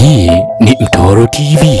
Hii ni Mtoro TV.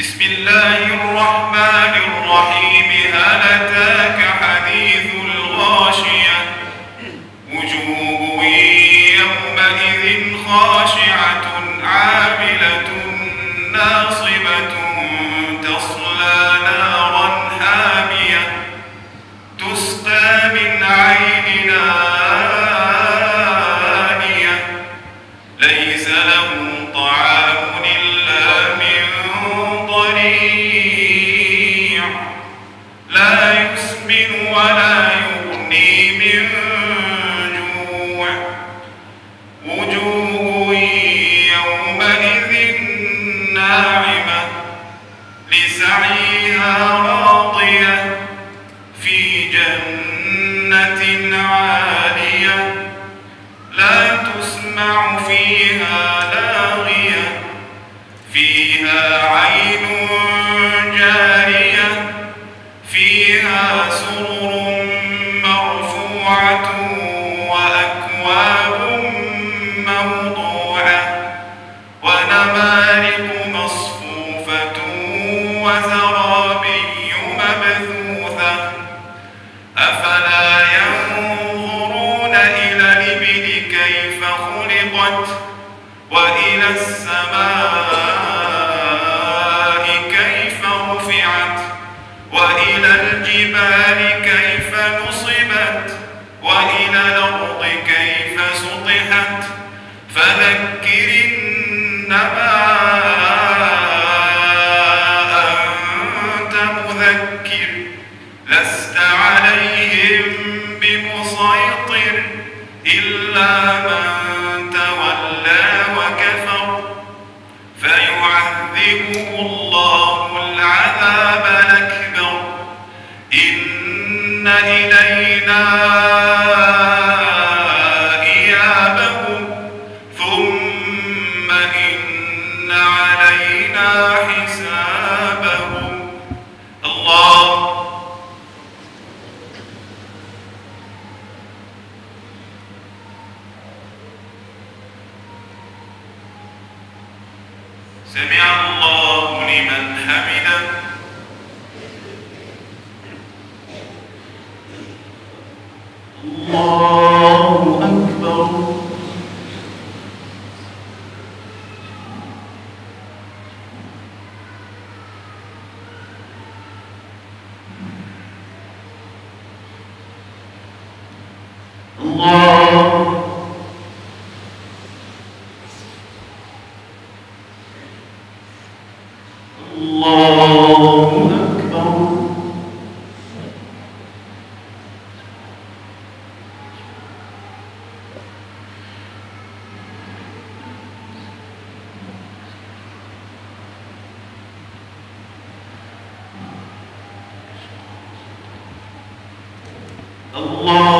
بسم الله الرحمن الرحيم. هل أتاك حديث الغاشية؟ وجوه يومئذ خاشعة عاملة ناصبة ولا يغني من جوع. وجوه يومئذ ناعمة لسعيها راضية في جنة عالية لا تسمع فيها لاغية. فيها عين كيف سطحت فذكر إنما إلينا إيابهم. ثم إن علينا حسابهم. الله. سمع الله لمن حمده. الله أكبر. الله